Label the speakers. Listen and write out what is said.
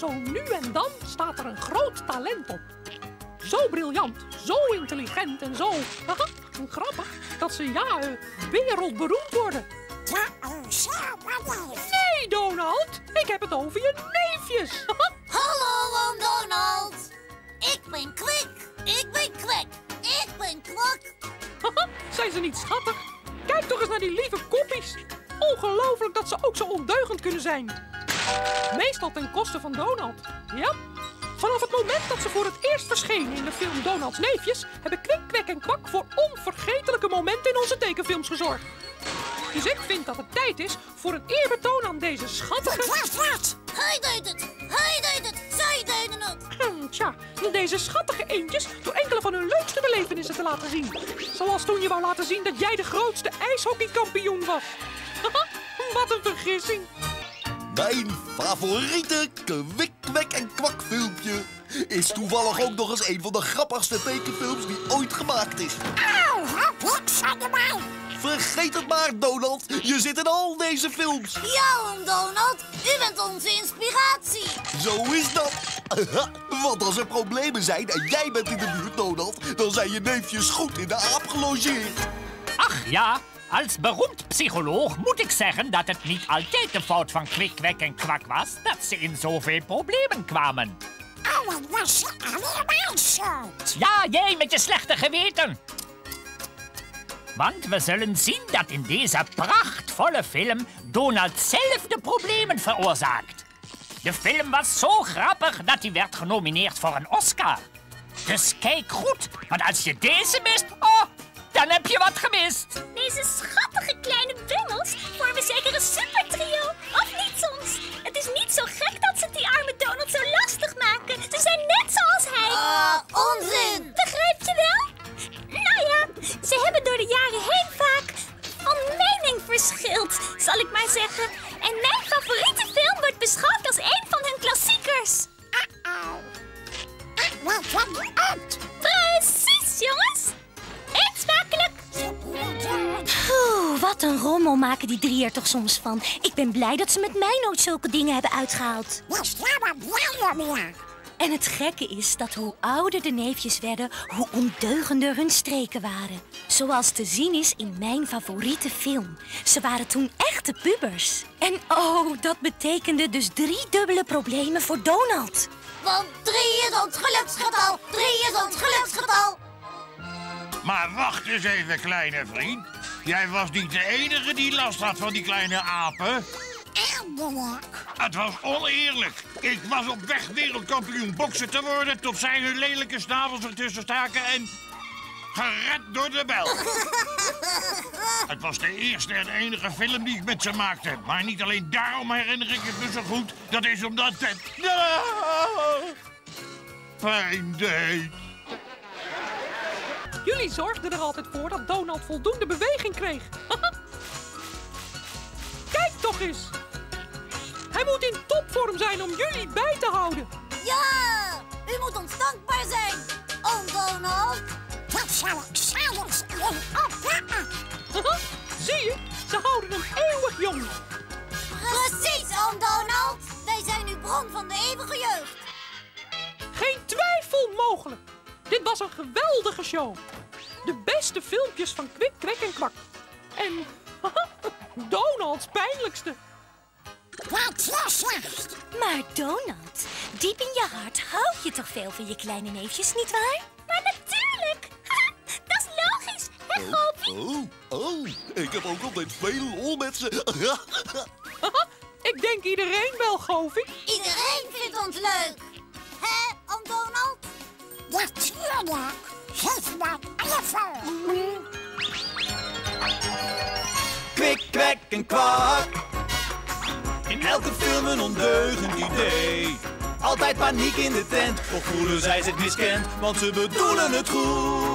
Speaker 1: zo nu en dan staat er een groot talent op. Zo briljant, zo intelligent en zo haha, grappig dat ze ja, eh, wereldberoemd worden. Nee, Donald, ik heb het over je neefjes.
Speaker 2: Hallo, oom Donald. Ik ben Kwik. Ik ben Kwik. Ik ben Kwak.
Speaker 1: Zijn ze niet schattig? Kijk toch eens naar die lieve koppies. Ongelooflijk dat ze ook zo ondeugend kunnen zijn. Meestal ten koste van Donald. Ja. Vanaf het moment dat ze voor het eerst verschenen in de film Donalds Neefjes... hebben Kwik, Kwek en Kwak voor onvergetelijke momenten in onze tekenfilms gezorgd. Dus ik vind dat het tijd is voor een eerbetoon aan deze schattige...
Speaker 2: Hij deed het. Hij deed het. Zij deden het.
Speaker 1: Hm, tja, deze schattige eendjes door enkele van hun leukste belevenissen te laten zien. Zoals toen je wou laten zien dat jij de grootste ijshockeykampioen was. Wat een vergissing.
Speaker 3: Mijn favoriete kwik, kwek en kwak filmpje is toevallig ook nog eens een van de grappigste tekenfilms die ooit gemaakt is.
Speaker 2: Auw, wat van de mij.
Speaker 3: Vergeet het maar, Donald. Je zit in al deze films.
Speaker 2: Ja, Donald. U bent onze inspiratie.
Speaker 3: Zo is dat. Want als er problemen zijn en jij bent in de buurt, Donald... dan zijn je neefjes goed in de aap gelogeerd.
Speaker 4: Ach ja, als beroemd psycholoog moet ik zeggen dat het niet altijd de fout van Kwik, Kwek en Kwak was dat ze in zoveel problemen kwamen.
Speaker 2: Oh, het was allemaal zo.
Speaker 4: Ja, jij met je slechte geweten. Want we zullen zien dat in deze prachtvolle film Donald zelf de problemen veroorzaakt. De film was zo grappig dat hij werd genomineerd voor een Oscar. Dus kijk goed, want als je deze mist, oh, dan heb je wat gemist.
Speaker 5: Deze schattige kleine bungels vormen zeker een supertrio. Of niet soms? Het is niet zo gek dat ze die arme Donald zo lastig maken. Ze zijn net zoals hij.
Speaker 2: Ah, onzin.
Speaker 5: Begrijp je wel? Nou ja, ze hebben door de jaren heen vaak van mening verschild, zal ik maar zeggen. En mijn favoriete film wordt beschouwd als een van hun klassiekers.
Speaker 2: Wat van je uit?
Speaker 5: Precies, jongens. Wat een rommel maken die drie er toch soms van. Ik ben blij dat ze met mij nooit zulke dingen hebben uitgehaald. En het gekke is dat hoe ouder de neefjes werden, hoe ondeugender hun streken waren. Zoals te zien is in mijn favoriete film. Ze waren toen echte pubers. En oh, dat betekende dus drie dubbele problemen voor Donald.
Speaker 2: Want drie is ons geluksgetal. Drie is ons geluksgetal.
Speaker 6: Maar wacht eens even, kleine vriend. Jij was niet de enige die last had van die kleine apen.
Speaker 2: Eindelijk.
Speaker 6: Het was oneerlijk. Ik was op weg wereldkampioen boksen te worden... tot zij hun lelijke snavels ertussen staken en... gered door de bel. Het was de eerste en enige film die ik met ze maakte. Maar niet alleen daarom herinner ik het me zo goed. Dat is omdat het... Pijn deed.
Speaker 1: Jullie zorgden er altijd voor dat Donald voldoende beweging kreeg. Kijk toch eens. Hij moet in topvorm zijn om jullie bij te houden.
Speaker 2: Ja, u moet ons dankbaar zijn. Oom Donald. Dat zal ik zelfs oppakken.
Speaker 1: Zie je, ze houden hem eeuwig jong.
Speaker 2: Precies, oom Donald. Wij zijn uw bron van de eeuwige jeugd.
Speaker 1: Geen twijfel mogelijk. Dit was een geweldige show. De beste filmpjes van Kwik, Kwek en Kwak. En Donalds pijnlijkste.
Speaker 2: Wat was?
Speaker 5: Maar Donald, diep in je hart hou je toch veel van je kleine neefjes, nietwaar? Maar natuurlijk. Ha, dat is logisch, hè, Gopi?
Speaker 3: Oh, oh, ik heb ook altijd veel lol met ze.
Speaker 1: Ik denk iedereen wel, Goofy.
Speaker 2: Iedereen vindt ons leuk. Natuurlijk. Geef maar even.
Speaker 7: Kwik, kwek en kwak. In elke film een ondeugend idee. Altijd paniek in de tent, toch voelen zij zich miskend, want ze bedoelen het goed.